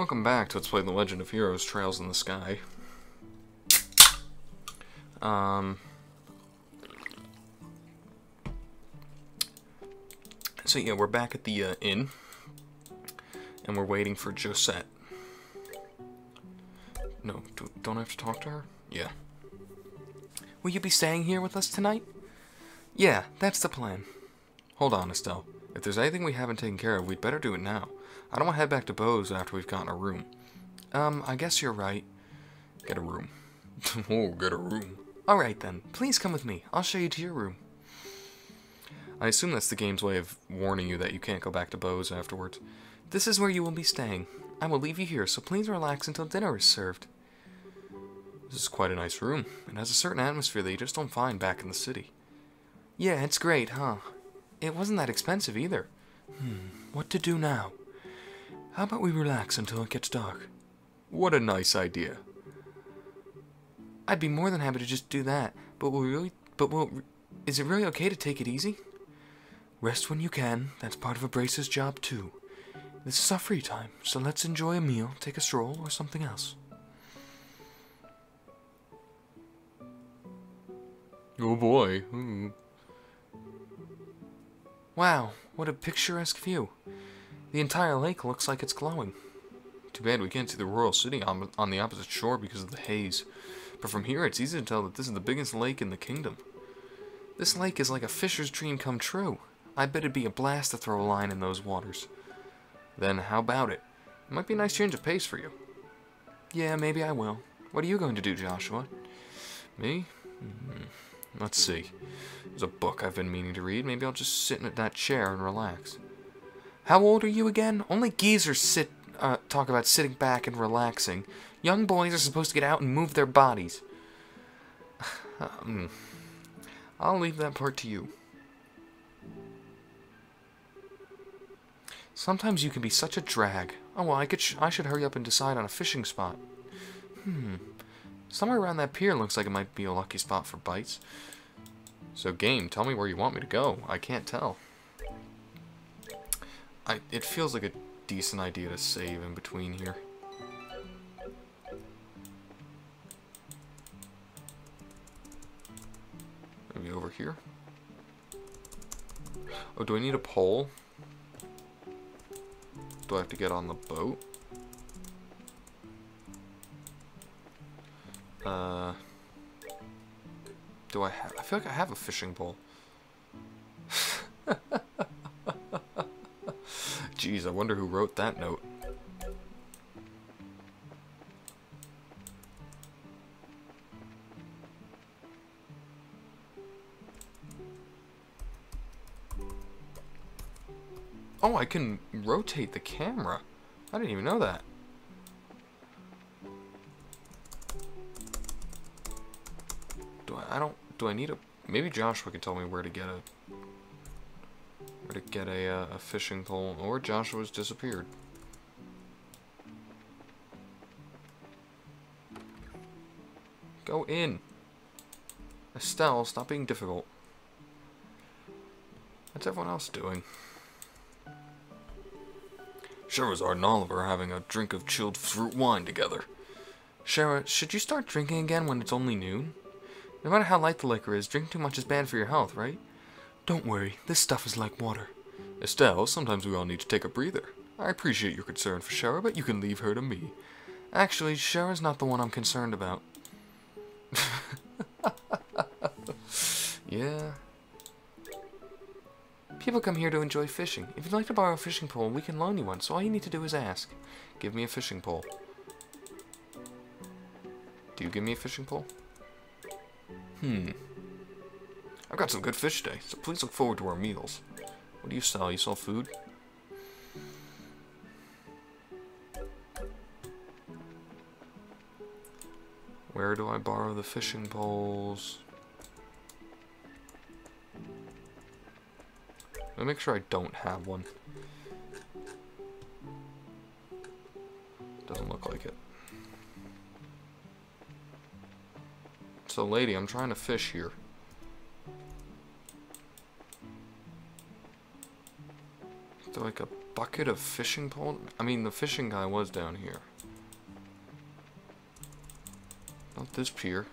Welcome back to Let's Play The Legend of Heroes Trails in the Sky. Um... So yeah, we're back at the uh, inn. And we're waiting for Josette. No, do, don't I have to talk to her? Yeah. Will you be staying here with us tonight? Yeah, that's the plan. Hold on, Estelle. If there's anything we haven't taken care of, we'd better do it now. I don't want to head back to Bose after we've gotten a room. Um, I guess you're right. Get a room. oh, get a room. Alright then, please come with me. I'll show you to your room. I assume that's the game's way of warning you that you can't go back to Bose afterwards. This is where you will be staying. I will leave you here, so please relax until dinner is served. This is quite a nice room. It has a certain atmosphere that you just don't find back in the city. Yeah, it's great, huh? It wasn't that expensive either. Hmm, what to do now? How about we relax until it gets dark? What a nice idea. I'd be more than happy to just do that, but will really, but will, is it really okay to take it easy? Rest when you can, that's part of a bracer's job too. This is our free time, so let's enjoy a meal, take a stroll, or something else. Oh boy. Hmm. Wow, what a picturesque view. The entire lake looks like it's glowing. Too bad we can't see the royal city on, on the opposite shore because of the haze. But from here, it's easy to tell that this is the biggest lake in the kingdom. This lake is like a fisher's dream come true. I bet it'd be a blast to throw a line in those waters. Then how about it? It might be a nice change of pace for you. Yeah, maybe I will. What are you going to do, Joshua? Me? Hmm. Let's see. There's a book I've been meaning to read. Maybe I'll just sit in that chair and relax. How old are you again? Only geezers sit, uh, talk about sitting back and relaxing. Young boys are supposed to get out and move their bodies. um, I'll leave that part to you. Sometimes you can be such a drag. Oh well, I could sh I should hurry up and decide on a fishing spot. Hmm. Somewhere around that pier looks like it might be a lucky spot for bites. So game, tell me where you want me to go. I can't tell. I it feels like a decent idea to save in between here. Maybe over here. Oh, do I need a pole? Do I have to get on the boat? Uh, do I have... I feel like I have a fishing pole. Jeez, I wonder who wrote that note. Oh, I can rotate the camera. I didn't even know that. Do I, I don't, do I need a, maybe Joshua can tell me where to get a, where to get a, uh, a fishing pole, or Joshua's disappeared. Go in. Estelle, stop being difficult. What's everyone else doing? Scherazard and Oliver are having a drink of chilled fruit wine together. Shara, should you start drinking again when it's only noon? No matter how light the liquor is, drinking too much is bad for your health, right? Don't worry, this stuff is like water. Estelle, sometimes we all need to take a breather. I appreciate your concern for Shara, but you can leave her to me. Actually, Shara's not the one I'm concerned about. yeah, People come here to enjoy fishing. If you'd like to borrow a fishing pole, we can loan you one, so all you need to do is ask. Give me a fishing pole. Do you give me a fishing pole? Hmm. I've got some good fish today, so please look forward to our meals. What do you sell? You sell food? Where do I borrow the fishing poles? Let me make sure I don't have one. Doesn't look like it. So lady, I'm trying to fish here. Do like a bucket of fishing pole? I mean, the fishing guy was down here. Not this pier.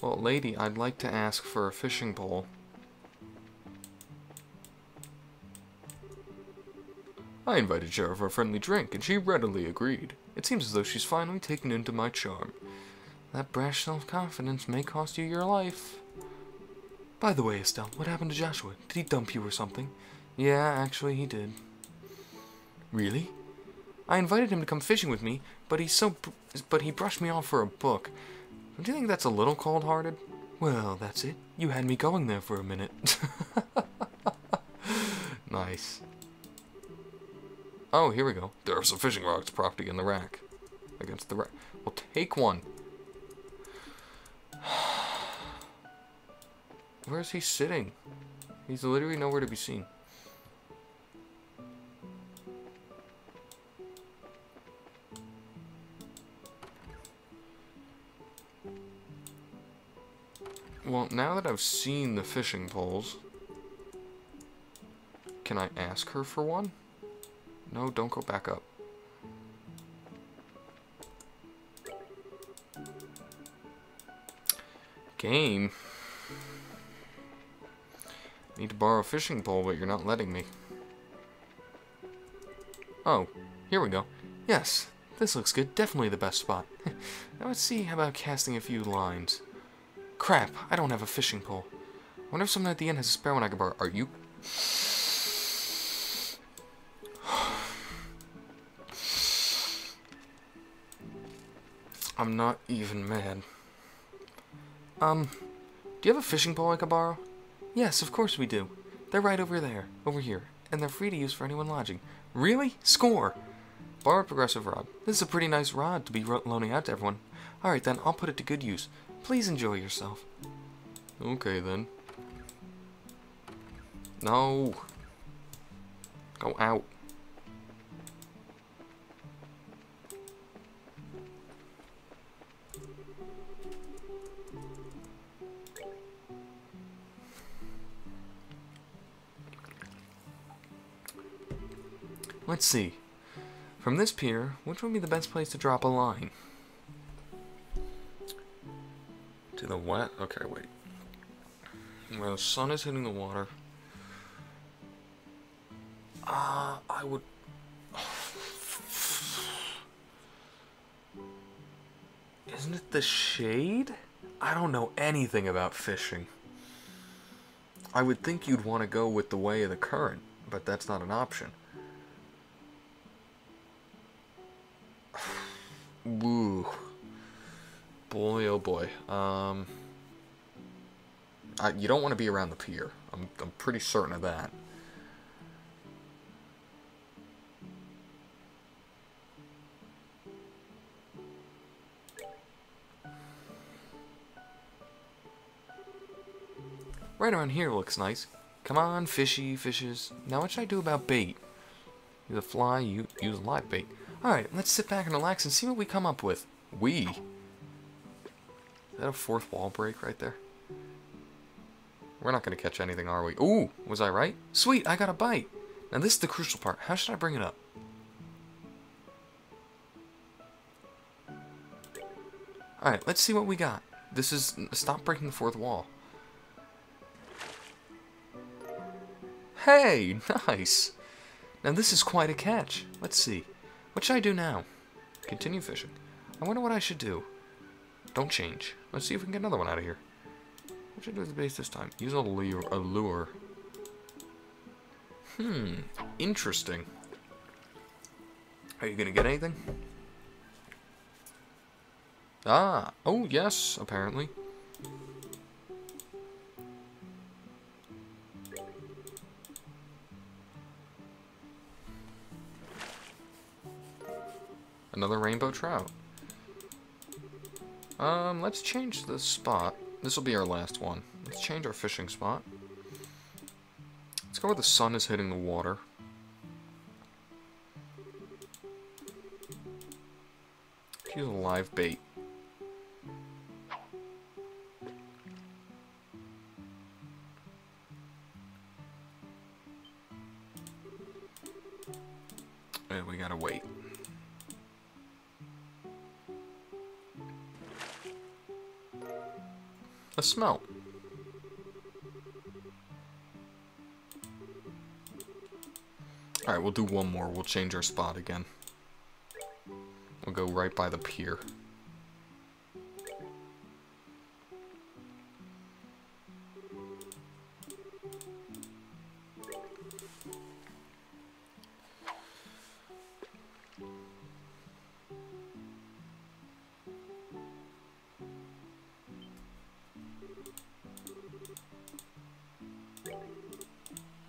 Well, lady, I'd like to ask for a fishing pole. I invited Sheriff for a friendly drink, and she readily agreed. It seems as though she's finally taken into my charm. That brash self-confidence may cost you your life. By the way, Estelle, what happened to Joshua? Did he dump you or something? Yeah, actually, he did. Really? I invited him to come fishing with me, but he's so... but he brushed me off for a book. Don't you think that's a little cold-hearted? Well, that's it. You had me going there for a minute. nice. Oh, here we go. There are some fishing rods propped in the rack. Against the rack. Well, take one. Where is he sitting? He's literally nowhere to be seen. Well, now that I've seen the fishing poles, can I ask her for one? No, don't go back up. Game. Need to borrow a fishing pole, but you're not letting me. Oh, here we go. Yes, this looks good. Definitely the best spot. now let's see about casting a few lines. Crap, I don't have a fishing pole. I wonder if someone at the end has a spare one I can borrow. Are you... I'm not even mad. Um, do you have a fishing pole I could borrow? Yes, of course we do. They're right over there, over here, and they're free to use for anyone lodging. Really? Score! Borrowed progressive rod. This is a pretty nice rod to be loaning out to everyone. Alright then, I'll put it to good use. Please enjoy yourself. Okay then. No. Go out. Let's see. From this pier, which would be the best place to drop a line? To the wet? Okay, wait. Where the sun is hitting the water. Uh, I would... Isn't it the shade? I don't know anything about fishing. I would think you'd want to go with the way of the current, but that's not an option. Oh boy. Um, I, you don't want to be around the pier. I'm, I'm pretty certain of that. Right around here looks nice. Come on, fishy, fishes. Now what should I do about bait? Use a fly, you use live bait. Alright, let's sit back and relax and see what we come up with. We? That a fourth wall break right there? We're not going to catch anything, are we? Ooh, was I right? Sweet, I got a bite. Now this is the crucial part. How should I bring it up? Alright, let's see what we got. This is... Stop breaking the fourth wall. Hey, nice. Now this is quite a catch. Let's see. What should I do now? Continue fishing. I wonder what I should do. Don't change. Let's see if we can get another one out of here. What should I do with the base this time? Use a lure. A lure. Hmm. Interesting. Are you going to get anything? Ah. Oh, yes, apparently. Another rainbow trout. Um, let's change the spot. This will be our last one. Let's change our fishing spot. Let's go where the sun is hitting the water. Use a live bait. A smelt. Alright, we'll do one more. We'll change our spot again. We'll go right by the pier.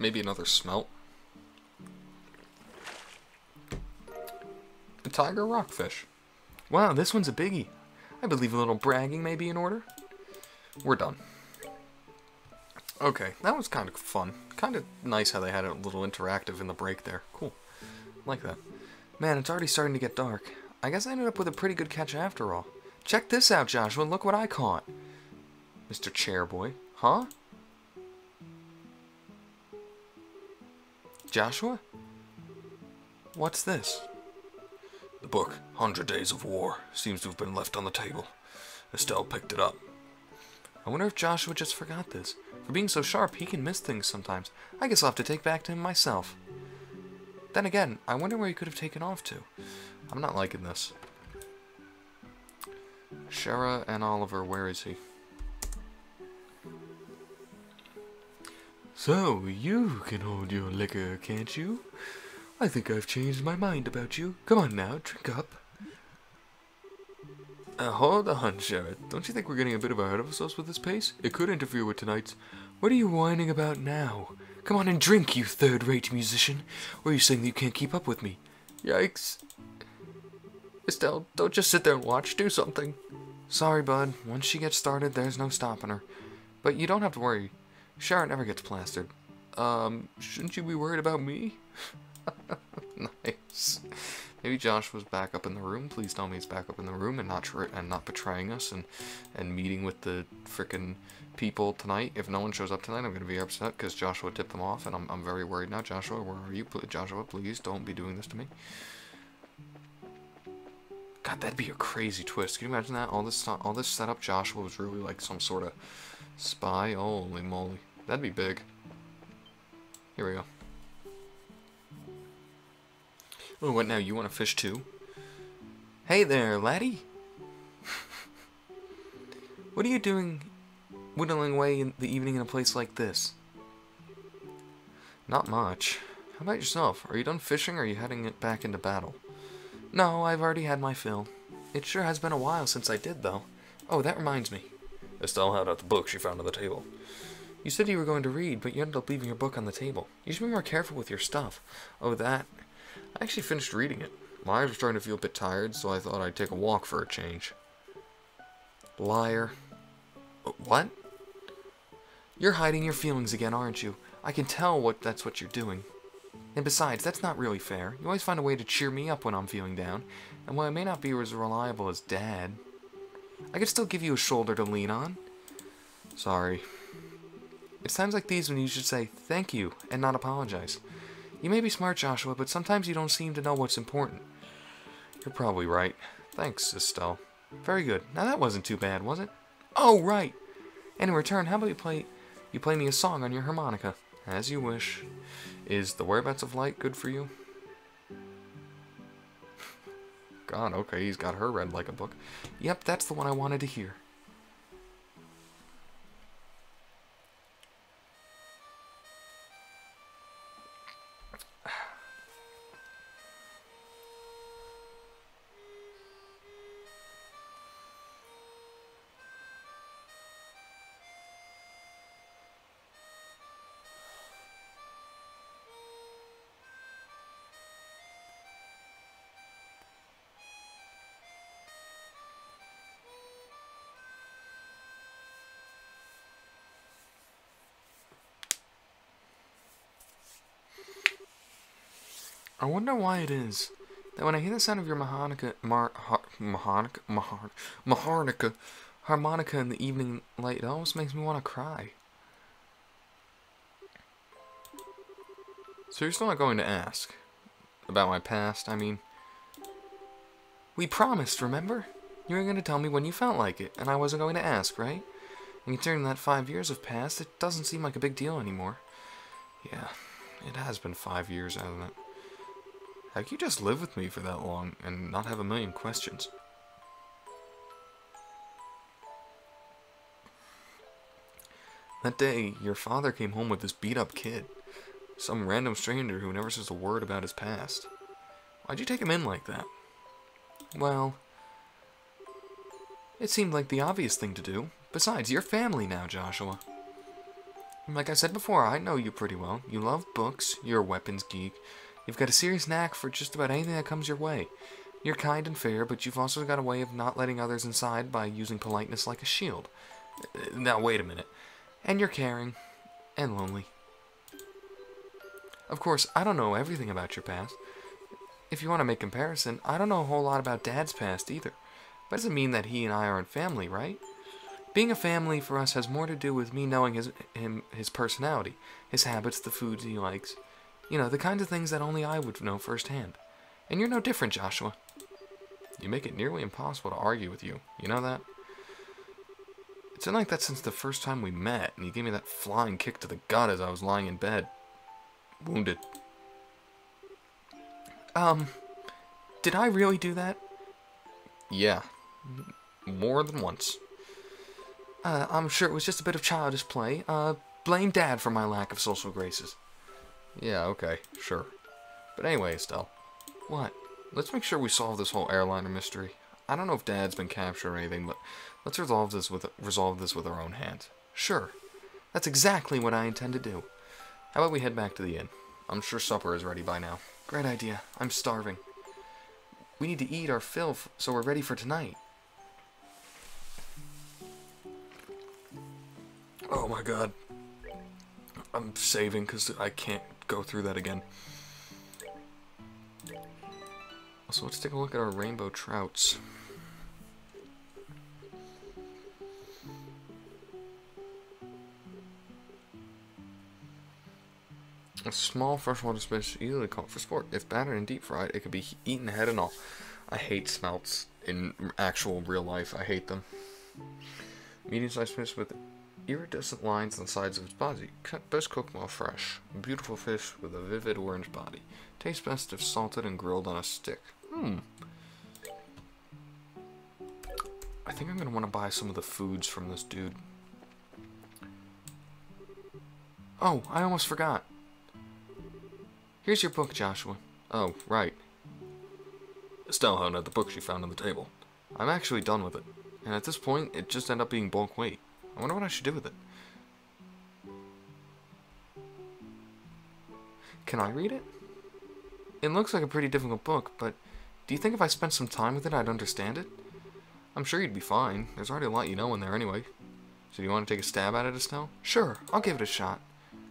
Maybe another smelt. A tiger rockfish. Wow, this one's a biggie. I believe a little bragging may be in order. We're done. Okay, that was kind of fun. Kind of nice how they had a little interactive in the break there. Cool. Like that. Man, it's already starting to get dark. I guess I ended up with a pretty good catch after all. Check this out, Joshua. Look what I caught. Mr. Chairboy. Huh? Joshua? What's this? The book, Hundred Days of War, seems to have been left on the table. Estelle picked it up. I wonder if Joshua just forgot this. For being so sharp, he can miss things sometimes. I guess I'll have to take back to him myself. Then again, I wonder where he could have taken off to. I'm not liking this. Shara and Oliver, where is he? So, you can hold your liquor, can't you? I think I've changed my mind about you. Come on now, drink up. Uh, hold on, Shara. Don't you think we're getting a bit of ahead of ourselves with this pace? It could interfere with tonight's... What are you whining about now? Come on and drink, you third-rate musician. Or are you saying that you can't keep up with me? Yikes. Estelle, don't just sit there and watch. Do something. Sorry, bud. Once she gets started, there's no stopping her. But you don't have to worry. Sharon never gets plastered. Um, shouldn't you be worried about me? nice. Maybe Josh was back up in the room. Please tell me he's back up in the room and not and not betraying us and and meeting with the frickin' people tonight. If no one shows up tonight, I'm gonna be upset because Joshua tipped them off, and I'm I'm very worried now. Joshua, where are you? Joshua, please don't be doing this to me. God, that'd be a crazy twist. Can you imagine that? All this all this setup, Joshua was really like some sort of spy. Holy moly. That'd be big. Here we go. Oh, what now? You want to fish too? Hey there, laddie. what are you doing whittling away in the evening in a place like this? Not much. How about yourself? Are you done fishing or are you heading it back into battle? No, I've already had my fill. It sure has been a while since I did, though. Oh, that reminds me. Estelle held out the book she found on the table. You said you were going to read, but you ended up leaving your book on the table. You should be more careful with your stuff. Oh, that. I actually finished reading it. My eyes were starting to feel a bit tired, so I thought I'd take a walk for a change. Liar. Uh, what? You're hiding your feelings again, aren't you? I can tell what that's what you're doing. And besides, that's not really fair. You always find a way to cheer me up when I'm feeling down. And while I may not be as reliable as Dad, I could still give you a shoulder to lean on. Sorry. It's times like these when you should say thank you and not apologize. You may be smart, Joshua, but sometimes you don't seem to know what's important. You're probably right. Thanks, Estelle. Very good. Now that wasn't too bad, was it? Oh, right! And in return, how about you play, you play me a song on your harmonica? As you wish. Is The Whereabouts of Light good for you? God, okay, he's got her read like a book. Yep, that's the one I wanted to hear. I wonder why it is that when I hear the sound of your harmonica, mar, har, harmonica, mar, harmonica, harmonica in the evening light, it almost makes me want to cry. So you're still not going to ask about my past? I mean, we promised, remember? You were going to tell me when you felt like it, and I wasn't going to ask, right? And considering that five years have passed, it doesn't seem like a big deal anymore. Yeah, it has been five years, hasn't it? How can you just live with me for that long and not have a million questions? That day, your father came home with this beat-up kid. Some random stranger who never says a word about his past. Why'd you take him in like that? Well, it seemed like the obvious thing to do. Besides, you're family now, Joshua. Like I said before, I know you pretty well. You love books, you're a weapons geek. You've got a serious knack for just about anything that comes your way. You're kind and fair, but you've also got a way of not letting others inside by using politeness like a shield. Uh, now, wait a minute. And you're caring. And lonely. Of course, I don't know everything about your past. If you want to make comparison, I don't know a whole lot about Dad's past either. But doesn't mean that he and I aren't family, right? Being a family for us has more to do with me knowing his him his personality, his habits, the foods he likes. You know, the kinds of things that only I would know firsthand. And you're no different, Joshua. You make it nearly impossible to argue with you. You know that? It's been like that since the first time we met, and you gave me that flying kick to the gut as I was lying in bed. Wounded. Um, did I really do that? Yeah. More than once. Uh, I'm sure it was just a bit of childish play. Uh, blame Dad for my lack of social graces. Yeah, okay, sure. But anyway, Estelle. What? Let's make sure we solve this whole airliner mystery. I don't know if Dad's been captured or anything, but let's resolve this with resolve this with our own hands. Sure. That's exactly what I intend to do. How about we head back to the inn? I'm sure supper is ready by now. Great idea. I'm starving. We need to eat our fill so we're ready for tonight. Oh my god. I'm saving because I can't go through that again. So let's take a look at our rainbow trouts. A small freshwater fish easily caught for sport. If battered and deep fried, it could be eaten head and all. I hate smelts in actual real life. I hate them. Medium-sized fish with iridescent lines on the sides of its body. Cut Best cooked while fresh. Beautiful fish with a vivid orange body. Tastes best if salted and grilled on a stick. Hmm. I think I'm going to want to buy some of the foods from this dude. Oh, I almost forgot. Here's your book, Joshua. Oh, right. Estelle had the book she found on the table. I'm actually done with it. And at this point, it just ended up being bulk weight. I wonder what I should do with it. Can I read it? It looks like a pretty difficult book, but do you think if I spent some time with it, I'd understand it? I'm sure you'd be fine. There's already a lot you know in there anyway. So do you want to take a stab at it, Estelle? Sure, I'll give it a shot.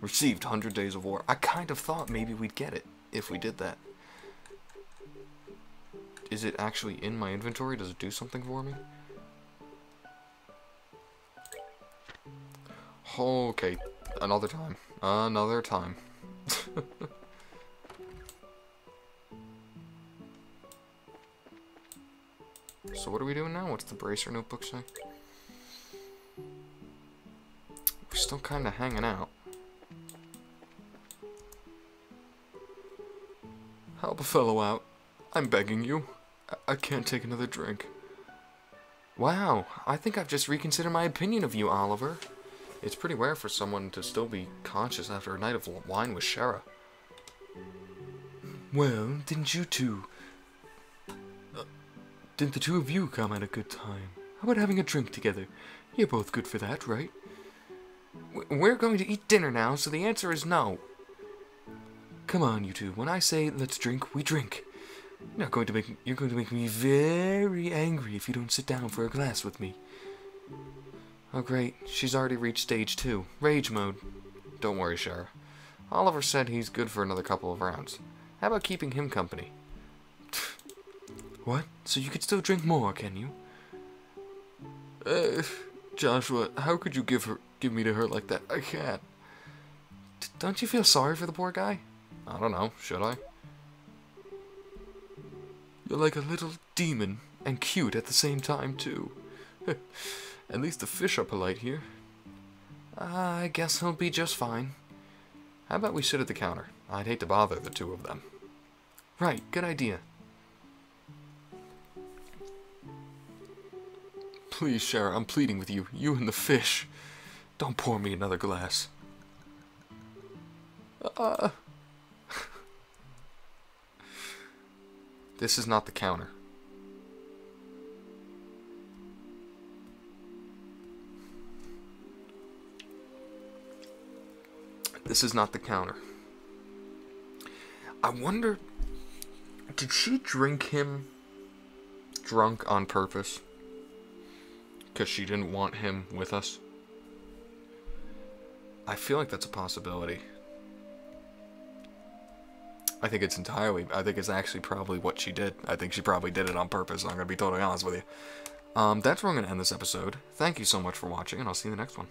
Received 100 Days of War. I kind of thought maybe we'd get it if we did that. Is it actually in my inventory? Does it do something for me? Okay, another time. Another time. so what are we doing now? What's the bracer notebook say? We're still kind of hanging out. Help a fellow out. I'm begging you. I, I can't take another drink. Wow, I think I've just reconsidered my opinion of you, Oliver. It's pretty rare for someone to still be conscious after a night of wine with Shara. Well, didn't you two? Uh, didn't the two of you come at a good time? How about having a drink together? You're both good for that, right? We're going to eat dinner now, so the answer is no. Come on, you two. When I say let's drink, we drink. You're not going to make you're going to make me very angry if you don't sit down for a glass with me. Oh great, she's already reached stage two, rage mode. Don't worry, Shara. Oliver said he's good for another couple of rounds. How about keeping him company? what? So you could still drink more, can you? Uh, Joshua, how could you give her, give me to her like that? I can't. D don't you feel sorry for the poor guy? I don't know. Should I? You're like a little demon, and cute at the same time, too. at least the fish are polite here. Uh, I guess he'll be just fine. How about we sit at the counter? I'd hate to bother the two of them. Right, good idea. Please, Shara, I'm pleading with you. You and the fish. Don't pour me another glass. Uh. this is not the counter. This is not the counter. I wonder, did she drink him drunk on purpose? Because she didn't want him with us? I feel like that's a possibility. I think it's entirely, I think it's actually probably what she did. I think she probably did it on purpose, I'm going to be totally honest with you. Um, that's where I'm going to end this episode. Thank you so much for watching, and I'll see you in the next one.